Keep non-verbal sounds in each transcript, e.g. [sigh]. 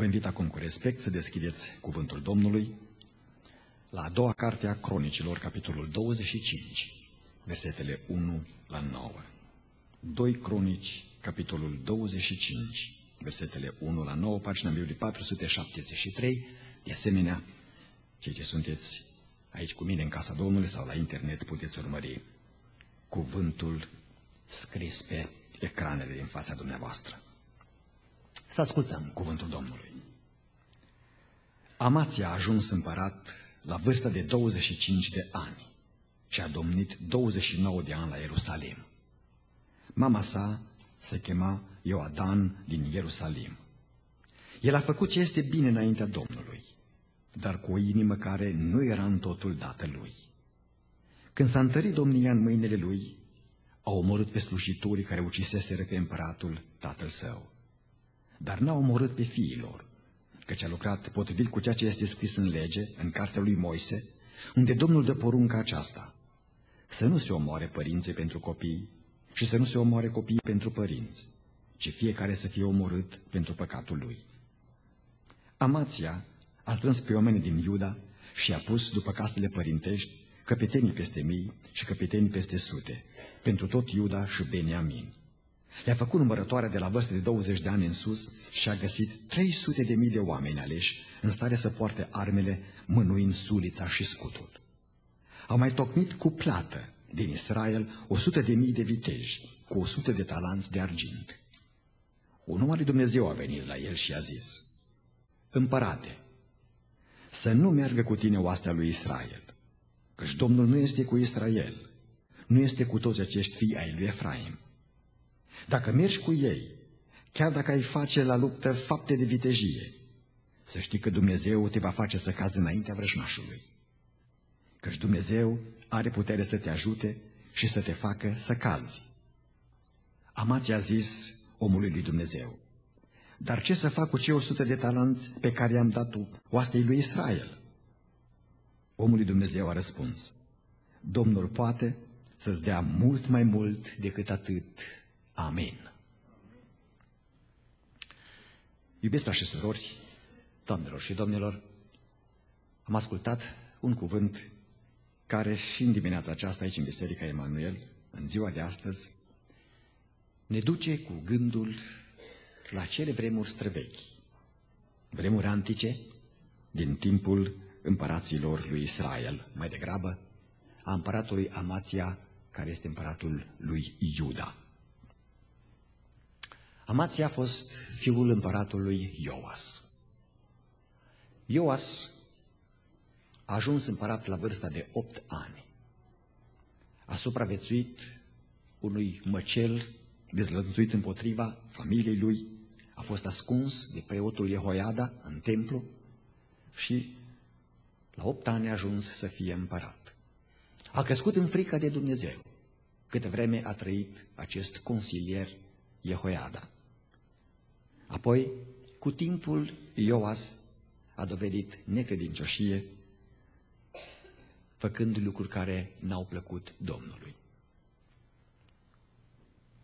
Vă invit acum cu respect să deschideți cuvântul Domnului la a doua carte a Cronicilor, capitolul 25, versetele 1 la 9. 2 Cronici, capitolul 25, versetele 1 la 9, pagina Bibliei 473. De asemenea, cei ce sunteți aici cu mine în casa Domnului sau la internet puteți urmări cuvântul scris pe ecranele din fața dumneavoastră. Să ascultăm cuvântul Domnului. Amația a ajuns împărat la vârsta de 25 de ani și a domnit 29 de ani la Ierusalim. Mama sa se chema Ioadan din Ierusalim. El a făcut ce este bine înaintea Domnului, dar cu o inimă care nu era în totul dată lui. Când s-a întărit domnia în mâinile lui, a omorât pe slujitorii care uciseseră pe împăratul tatăl său. Dar n-a omorât pe fiilor, căci a lucrat potrivit cu ceea ce este scris în lege, în cartea lui Moise, unde Domnul dă porunca aceasta, să nu se omoare părinții pentru copii și să nu se omoare copiii pentru părinți, ci fiecare să fie omorât pentru păcatul lui. Amația a strâns pe oamenii din Iuda și a pus după castele părintești căpetenii peste mii și căpetenii peste sute, pentru tot Iuda și Beniamin. Le-a făcut numărătoarea de la vârstă de 20 de ani în sus și a găsit 300 de mii de oameni aleși în stare să poarte armele, mânuind sulița și scutul. Au mai tocmit cu plată din Israel 100 de mii de viteji cu 100 de talanți de argint. Un om al lui Dumnezeu a venit la el și a zis, Împărate, să nu meargă cu tine oastea lui Israel, căci Domnul nu este cu Israel, nu este cu toți acești fii ai lui Efraim. Dacă mergi cu ei, chiar dacă ai face la luptă fapte de vitejie, să știi că Dumnezeu te va face să cazi înaintea vrăjmașului. Căci Dumnezeu are putere să te ajute și să te facă să cazi. Amați a zis omului lui Dumnezeu, dar ce să fac cu cei 100 de talanți pe care i-am dat oastei lui Israel? Omul lui Dumnezeu a răspuns, Domnul poate să-ți dea mult mai mult decât atât. Amin. Iubiți frați și surori, doamnelor și domnilor, am ascultat un cuvânt care și în dimineața aceasta aici în Biserica Emanuel, în ziua de astăzi, ne duce cu gândul la cele vremuri străvechi, vremuri antice, din timpul împăraților lui Israel, mai degrabă a împăratului Amația, care este împăratul lui Iuda. Amația a fost fiul împăratului Ioas. Ioas a ajuns împărat la vârsta de 8 ani. A supraviețuit unui măcel dezlănțuit împotriva familiei lui, a fost ascuns de preotul Jehoiada în templu și la opt ani a ajuns să fie împărat. A crescut în frică de Dumnezeu, câte vreme a trăit acest consilier Jehoiada. Apoi, cu timpul, Ioas a dovedit necredincioșie, făcând lucruri care n-au plăcut Domnului.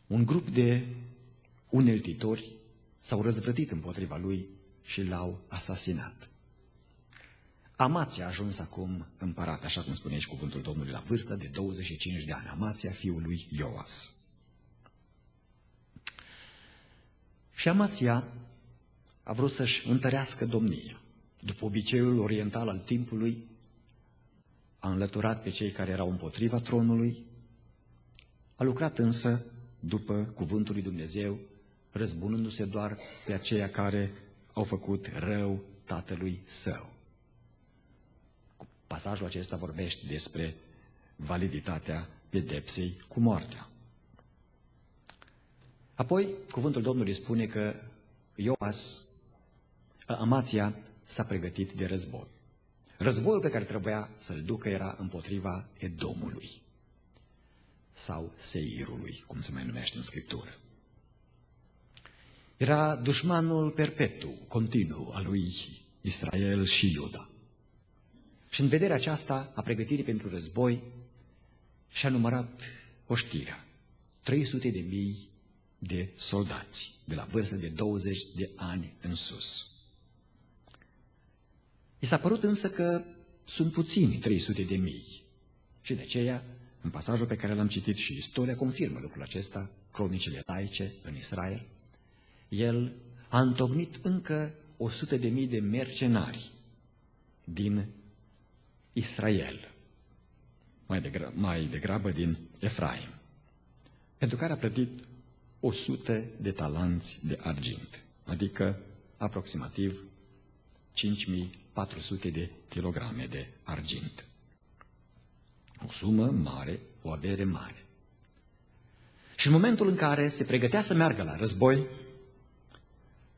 Un grup de uneltitori s-au răzvrătit împotriva lui și l-au asasinat. Amația a ajuns acum împărat, așa cum spune aici cuvântul Domnului, la vârstă de 25 de ani. Amația fiului Ioas. Și Amația a vrut să-și întărească domnia. După obiceiul oriental al timpului, a înlăturat pe cei care erau împotriva tronului, a lucrat însă după cuvântul lui Dumnezeu, răzbunându-se doar pe aceia care au făcut rău tatălui său. Pasajul acesta vorbește despre validitatea pedepsei cu moartea. Apoi, cuvântul Domnului spune că Ioas, Amația, s-a pregătit de război. Războiul pe care trebuia să-l ducă era împotriva Edomului sau Seirului, cum se mai numește în Scriptură. Era dușmanul perpetu, continuu al lui Israel și Iuda. Și în vederea aceasta a pregătirii pentru război și-a numărat oștirea. 300 de mii de soldați, de la vârstă de 20 de ani în sus. I s-a părut însă că sunt puțini 300 de mii. Și de aceea, în pasajul pe care l-am citit și istoria confirmă lucrul acesta, cronicile laice în Israel, el a întocmit încă 100 de mii de mercenari din Israel, mai degrabă, mai degrabă din Efraim, pentru care a plătit 100 de talanți de argint, adică aproximativ 5400 de kilograme de argint. O sumă mare, o avere mare. Și în momentul în care se pregătea să meargă la război,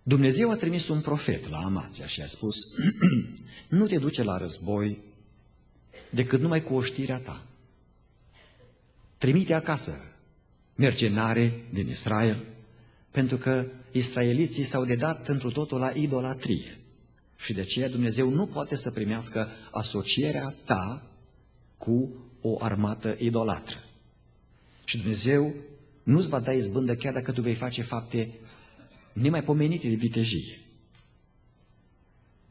Dumnezeu a trimis un profet la Amația și a spus, [clears throat] nu te duce la război decât numai cu oștirea ta. Trimite acasă mercenare din Israel, pentru că israeliții s-au dedat întru totul la idolatrie. Și de aceea Dumnezeu nu poate să primească asocierea ta cu o armată idolatră. Și Dumnezeu nu-ți va da izbândă chiar dacă tu vei face fapte nemaipomenite de vitejie.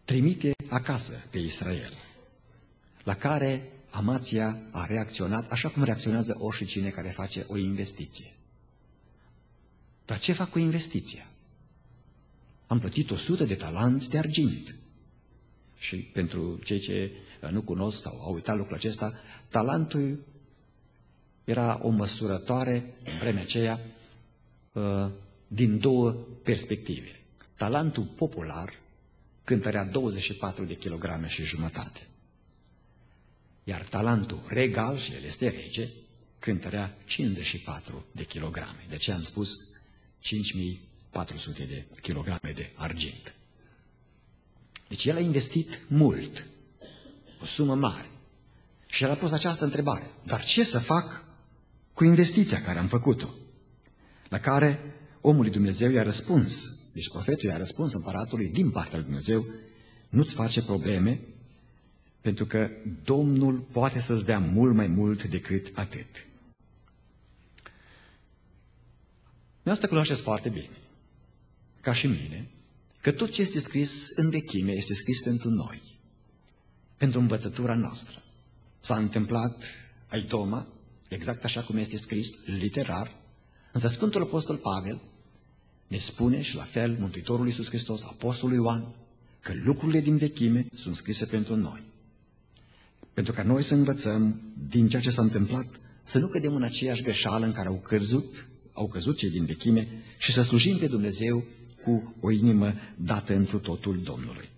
Trimite acasă pe Israel, la care Amația a reacționat așa cum reacționează oricine care face o investiție. Dar ce fac cu investiția? Am plătit 100 de talanți de argint. Și pentru cei ce nu cunosc sau au uitat lucrul acesta, talentul era o măsurătoare în vremea aceea uh, din două perspective. Talentul popular cântărea 24 de kilograme și jumătate. Iar talentul regal, și el este rege, cântărea 54 de kilograme. De ce am spus 5400 de kilograme de argint. Deci el a investit mult, o sumă mare. Și el a pus această întrebare. Dar ce să fac cu investiția care am făcut-o? La care omul lui Dumnezeu i-a răspuns. Deci profetul i-a răspuns împăratului din partea lui Dumnezeu, nu-ți face probleme, pentru că Domnul poate să-ți dea mult mai mult decât atât. Asta cunoașteți foarte bine, ca și mine, că tot ce este scris în vechime este scris pentru noi, pentru învățătura noastră. S-a întâmplat Aitoma, exact așa cum este scris, literar, însă Sfântul Apostol Pavel ne spune și la fel Mântuitorul Iisus Hristos, Apostolul Ioan, că lucrurile din vechime sunt scrise pentru noi. Pentru ca noi să învățăm din ceea ce s-a întâmplat, să nu cădem în aceeași greșeală în care au căzut, au căzut cei din vechime și să slujim pe Dumnezeu cu o inimă dată întru totul Domnului.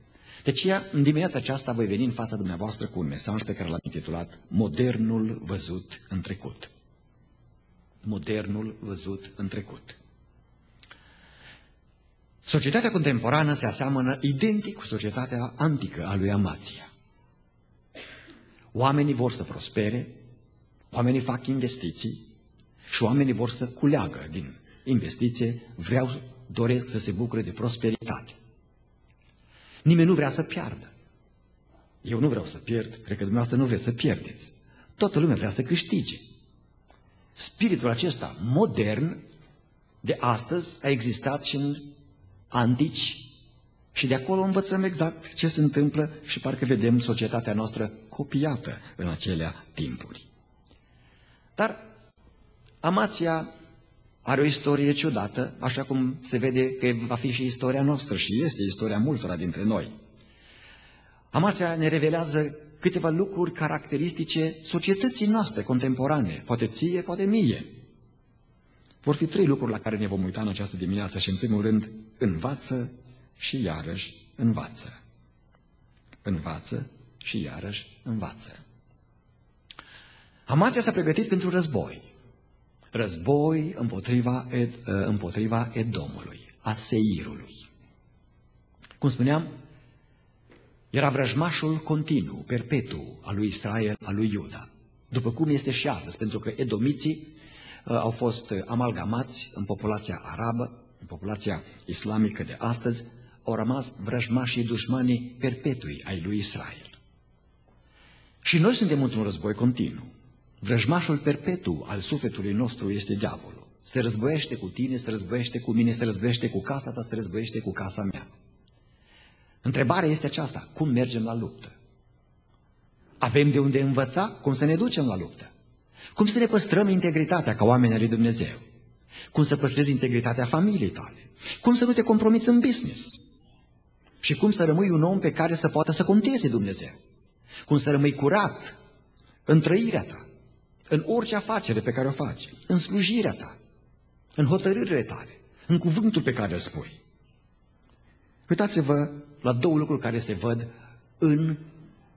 De aceea, în dimineața aceasta voi veni în fața dumneavoastră cu un mesaj pe care l-am intitulat Modernul văzut în trecut. Modernul văzut în trecut. Societatea contemporană se aseamănă identic cu societatea antică a lui Amația. Oamenii vor să prospere, oamenii fac investiții și oamenii vor să culeagă din investiție, vreau, doresc să se bucure de prosperitate. Nimeni nu vrea să piardă. Eu nu vreau să pierd, cred că dumneavoastră nu vreți să pierdeți. Toată lumea vrea să câștige. Spiritul acesta modern de astăzi a existat și în antici și de acolo învățăm exact ce se întâmplă și parcă vedem societatea noastră copiată în acelea timpuri. Dar Amația are o istorie ciudată, așa cum se vede că va fi și istoria noastră și este istoria multora dintre noi. Amația ne revelează câteva lucruri caracteristice societății noastre contemporane, poate ție, poate mie. Vor fi trei lucruri la care ne vom uita în această dimineață și, în primul rând, învață și iarăși învață. Învață și iarăși învață. Amația s-a pregătit pentru război război împotriva, Ed, ă, împotriva Edomului, a Seirului. Cum spuneam, era vrăjmașul continuu, perpetu al lui Israel, al lui Iuda. După cum este și astăzi, pentru că edomiții uh, au fost amalgamați în populația arabă, în populația islamică de astăzi, au rămas vrăjmașii dușmanii perpetui ai lui Israel. Și noi suntem într-un război continuu. Vrăjmașul perpetu al sufletului nostru este diavolul. Se războiește cu tine, se războiește cu mine, se războiește cu casa ta, se războiește cu casa mea. Întrebarea este aceasta, cum mergem la luptă? Avem de unde învăța cum să ne ducem la luptă. Cum să ne păstrăm integritatea ca oameni al lui Dumnezeu. Cum să păstrezi integritatea familiei tale. Cum să nu te compromiți în business. Și cum să rămâi un om pe care să poată să conteze Dumnezeu. Cum să rămâi curat în trăirea ta, în orice afacere pe care o faci, în slujirea ta, în hotărârile tale, în cuvântul pe care îl spui. Uitați-vă la două lucruri care se văd în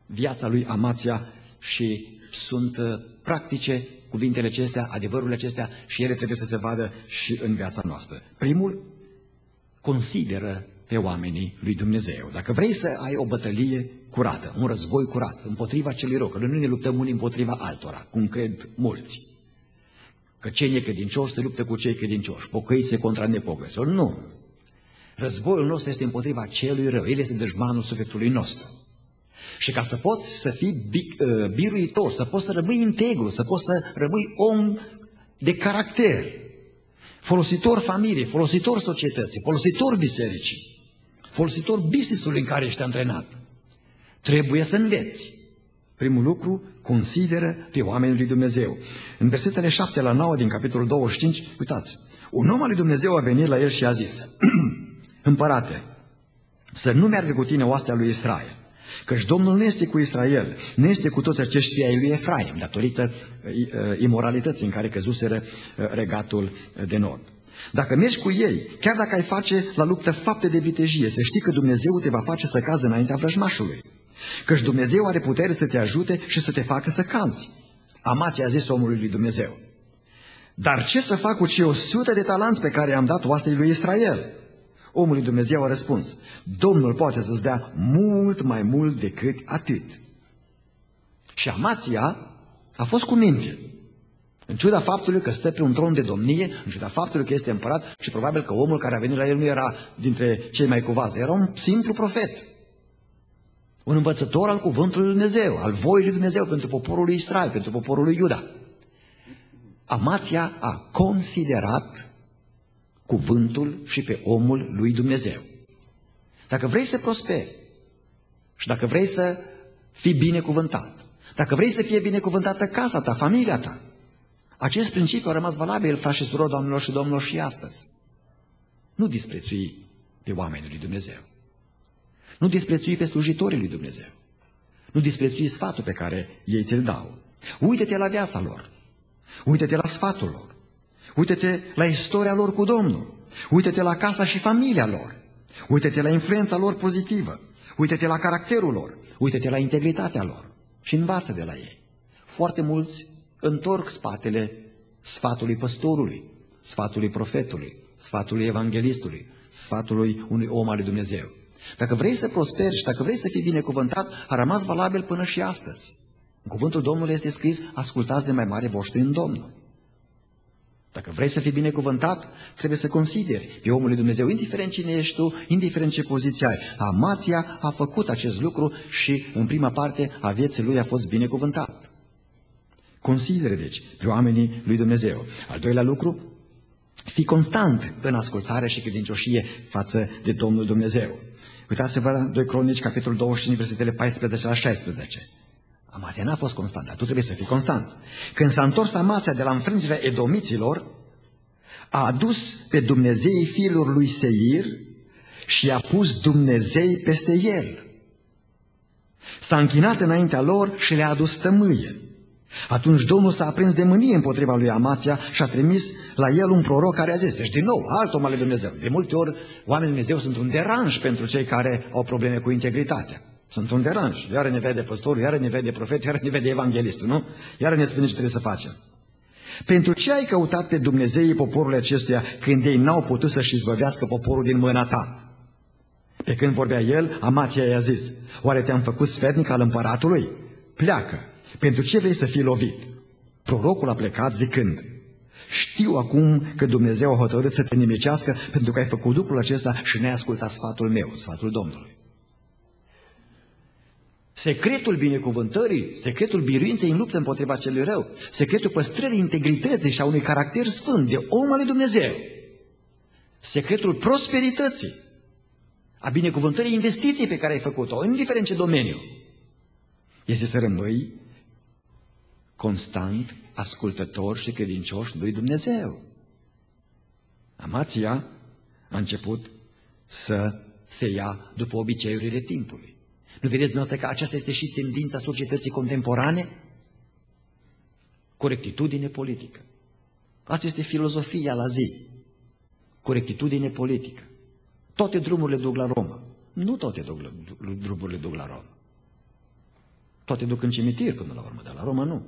viața lui Amația și sunt uh, practice cuvintele acestea, adevărurile acestea și ele trebuie să se vadă și în viața noastră. Primul, consideră pe oamenii lui Dumnezeu. Dacă vrei să ai o bătălie curată, un război curat, împotriva celui rău, că noi nu ne luptăm unii împotriva altora, cum cred mulți, că cei necredincioși se luptă cu cei credincioși, pocăiți contra nepocăiți. Nu. Războiul nostru este împotriva celui rău. El este dăjmanul sufletului nostru. Și ca să poți să fii uh, biruitor, să poți să rămâi integru, să poți să rămâi om de caracter, folositor familiei, folositor societății, folositor bisericii, folositor business-ului în care ești antrenat, trebuie să înveți. Primul lucru, consideră pe oamenii lui Dumnezeu. În versetele 7 la 9 din capitolul 25, uitați, un om al lui Dumnezeu a venit la el și a zis, [clears throat] Împărate, să nu meargă cu tine oastea lui Israel, căci Domnul nu este cu Israel, nu este cu toți acești fii ai lui Efraim, datorită uh, uh, imoralității în care căzuseră uh, regatul de nord. Dacă mergi cu ei, chiar dacă ai face la luptă fapte de vitejie, să știi că Dumnezeu te va face să cazi înaintea vrăjmașului. Căci Dumnezeu are putere să te ajute și să te facă să cazi. Amați a zis omului lui Dumnezeu. Dar ce să fac cu cei o sută de talanți pe care i-am dat oastei lui Israel? Omul lui Dumnezeu a răspuns, Domnul poate să-ți dea mult mai mult decât atât. Și Amația a fost cu minte. În ciuda faptului că stă pe un tron de domnie, în ciuda faptului că este împărat și probabil că omul care a venit la el nu era dintre cei mai cuvați, era un simplu profet. Un învățător al cuvântului lui Dumnezeu, al voii lui Dumnezeu pentru poporul lui Israel, pentru poporul lui Iuda. Amația a considerat cuvântul și pe omul lui Dumnezeu. Dacă vrei să prosperi și dacă vrei să fii binecuvântat, dacă vrei să fie binecuvântată casa ta, familia ta, acest principiu a rămas valabil, frați și surori, doamnelor și domnilor, și astăzi. Nu disprețui pe oamenii lui Dumnezeu. Nu disprețui pe slujitorii lui Dumnezeu. Nu disprețui sfatul pe care ei ți-l dau. Uită-te la viața lor. Uită-te la sfatul lor. Uită-te la istoria lor cu Domnul. Uită-te la casa și familia lor. Uită-te la influența lor pozitivă. Uită-te la caracterul lor. Uită-te la integritatea lor. Și învață de la ei. Foarte mulți întorc spatele sfatului păstorului, sfatului profetului, sfatului evanghelistului, sfatului unui om al lui Dumnezeu. Dacă vrei să prosperi și dacă vrei să fii binecuvântat, a rămas valabil până și astăzi. În cuvântul Domnului este scris, ascultați de mai mare voștri în Domnul. Dacă vrei să fii binecuvântat, trebuie să consideri pe omul lui Dumnezeu, indiferent cine ești tu, indiferent ce poziție ai. Amația a făcut acest lucru și în prima parte a vieții lui a fost binecuvântat. Considere, deci, pe oamenii lui Dumnezeu. Al doilea lucru, fi constant în ascultare și credincioșie față de Domnul Dumnezeu. Uitați-vă la 2 Cronici, capitolul 25, versetele 14 la 16. Amația n-a fost constant, dar tu trebuie să fii constant. Când s-a întors Amația de la înfrângerea edomiților, a adus pe Dumnezeii fiilor lui Seir și a pus Dumnezei peste el. S-a închinat înaintea lor și le-a adus tămâie. Atunci Domnul s-a aprins de mânie împotriva lui Amația și a trimis la el un proroc care a zis, deci din nou, alt om al lui Dumnezeu. De multe ori, oamenii Dumnezeu sunt un deranj pentru cei care au probleme cu integritatea. Sunt un deranj. Iară ne vede păstorul, iară ne vede profet, iară ne vede evanghelistul, nu? Iară ne spune ce trebuie să facem. Pentru ce ai căutat pe Dumnezeii poporului acestuia când ei n-au putut să-și izbăvească poporul din mâna ta? Pe când vorbea el, Amația i-a zis, oare te-am făcut sfernic al împăratului? Pleacă, pentru ce vrei să fii lovit? Prorocul a plecat zicând, știu acum că Dumnezeu a hotărât să te nimicească pentru că ai făcut lucrul acesta și ne-ai ascultat sfatul meu, sfatul Domnului. Secretul binecuvântării, secretul biruinței în luptă împotriva celui rău, secretul păstrării integrității și a unui caracter sfânt de om al lui Dumnezeu, secretul prosperității, a binecuvântării investiției pe care ai făcut-o, indiferent ce domeniu, este să rămâi constant ascultător și credincios lui Dumnezeu. Amația a început să se ia după obiceiurile timpului. Nu vedeți dumneavoastră că aceasta este și tendința societății contemporane? Corectitudine politică. Asta este filozofia la zi. Corectitudine politică. Toate drumurile duc la Roma. Nu toate duc la, drumurile duc la Roma. Toate duc în cimitir până la urmă, dar la Roma nu.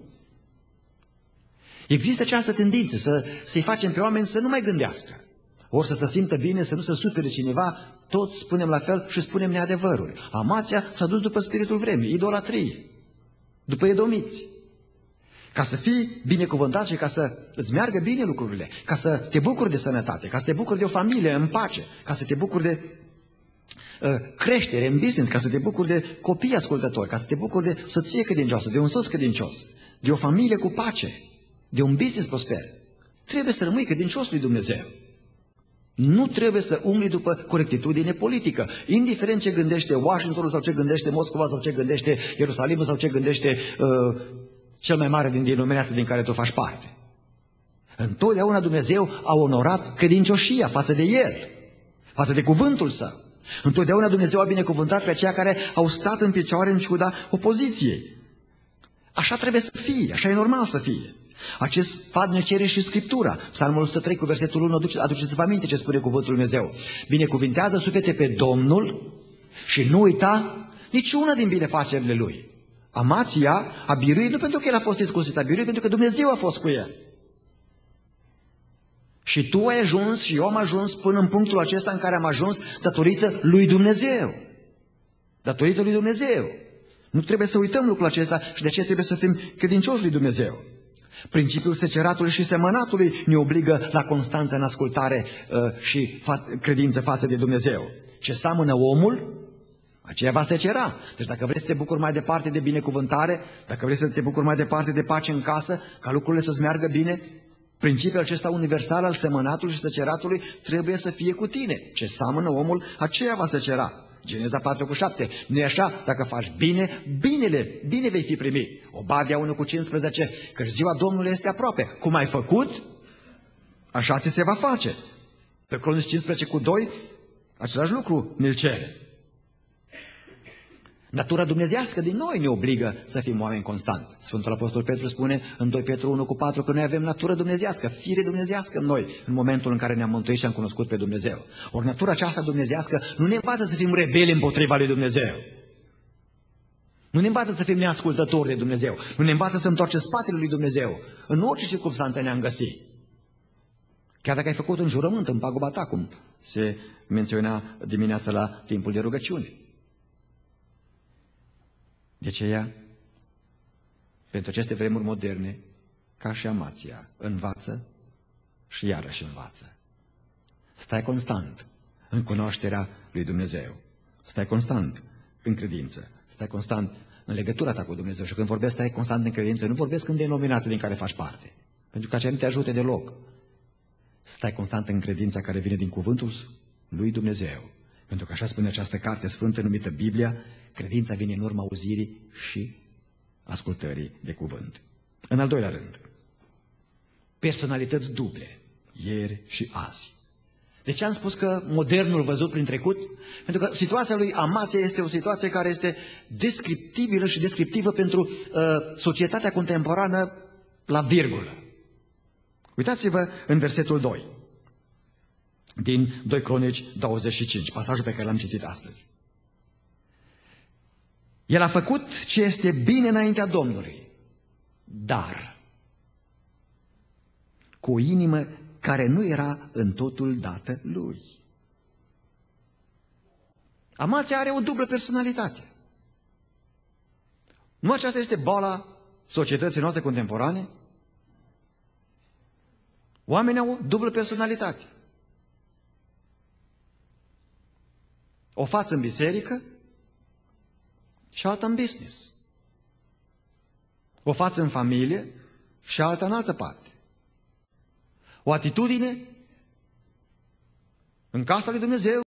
Există această tendință să, să-i facem pe oameni să nu mai gândească. Ori să se simtă bine, să nu se supere cineva, tot spunem la fel și spunem neadevăruri. Amația s-a dus după spiritul vremii, idolatrie, după edomiți. Ca să fii binecuvântat și ca să îți meargă bine lucrurile, ca să te bucuri de sănătate, ca să te bucuri de o familie în pace, ca să te bucuri de uh, creștere în business, ca să te bucuri de copii ascultători, ca să te bucuri de soție credincioasă, de un soț credincios, de o familie cu pace, de un business prosper. Trebuie să rămâi credincios lui Dumnezeu. Nu trebuie să umbli după corectitudine politică, indiferent ce gândește Washington sau ce gândește Moscova sau ce gândește Ierusalimul sau ce gândește uh, cel mai mare din denominația din care tu faci parte. Întotdeauna Dumnezeu a onorat credincioșia față de El, față de cuvântul Său. Întotdeauna Dumnezeu a binecuvântat pe aceia care au stat în picioare în ciuda opoziției. Așa trebuie să fie, așa e normal să fie. Acest fad ne cere și Scriptura. Psalmul 103 cu versetul 1, aduceți-vă aminte ce spune cuvântul Lui Dumnezeu. Binecuvintează suflete pe Domnul și nu uita niciuna din binefacerile Lui. Amația a biruit nu pentru că el a fost iscusit, a biruit pentru că Dumnezeu a fost cu el. Și tu ai ajuns și eu am ajuns până în punctul acesta în care am ajuns datorită lui Dumnezeu. Datorită lui Dumnezeu. Nu trebuie să uităm lucrul acesta și de aceea trebuie să fim credincioși lui Dumnezeu. Principiul seceratului și semănatului ne obligă la constanță în ascultare uh, și fa- credință față de Dumnezeu. Ce seamănă omul, aceea va secera. Deci dacă vrei să te bucuri mai departe de binecuvântare, dacă vrei să te bucuri mai departe de pace în casă, ca lucrurile să-ți meargă bine, principiul acesta universal al semănatului și seceratului trebuie să fie cu tine. Ce seamănă omul, aceea va secera. Geneza 4 cu 7. nu e așa? Dacă faci bine, binele, bine vei fi primit. Obadia 1 cu 15, că ziua Domnului este aproape. Cum ai făcut, așa ți se va face. Pe Cronici 15 cu 2, același lucru ne cere. Natura dumnezească din noi ne obligă să fim oameni constanți. Sfântul Apostol Petru spune în 2 Petru 1 cu 4 că noi avem natură dumnezească, fire dumnezească în noi, în momentul în care ne-am mântuit și am cunoscut pe Dumnezeu. Ori natura aceasta dumnezească nu ne învață să fim rebeli împotriva lui Dumnezeu. Nu ne învață să fim neascultători de Dumnezeu. Nu ne învață să întoarcem spatele lui Dumnezeu. În orice circunstanță ne-am găsit. Chiar dacă ai făcut un jurământ în pagoba ta, cum se menționa dimineața la timpul de rugăciune. De aceea, pentru aceste vremuri moderne, ca și amația, învață și iarăși învață. Stai constant în cunoașterea lui Dumnezeu. Stai constant în credință. Stai constant în legătura ta cu Dumnezeu. Și când vorbesc, stai constant în credință. Nu vorbesc în denominația din care faci parte. Pentru că aceea nu te ajută deloc. Stai constant în credința care vine din cuvântul lui Dumnezeu. Pentru că așa spune această carte sfântă numită Biblia, credința vine în urma auzirii și ascultării de cuvânt. În al doilea rând, personalități duble, ieri și azi. De ce am spus că modernul văzut prin trecut? Pentru că situația lui Amația este o situație care este descriptibilă și descriptivă pentru uh, societatea contemporană la virgulă. Uitați-vă în versetul 2 din 2 Cronici 25, pasajul pe care l-am citit astăzi. El a făcut ce este bine înaintea Domnului, dar cu o inimă care nu era în totul dată lui. Amația are o dublă personalitate. Nu aceasta este boala societății noastre contemporane? Oamenii au o dublă personalitate. O față în biserică și alta în business. O față în familie și alta în altă parte. O atitudine în casa lui Dumnezeu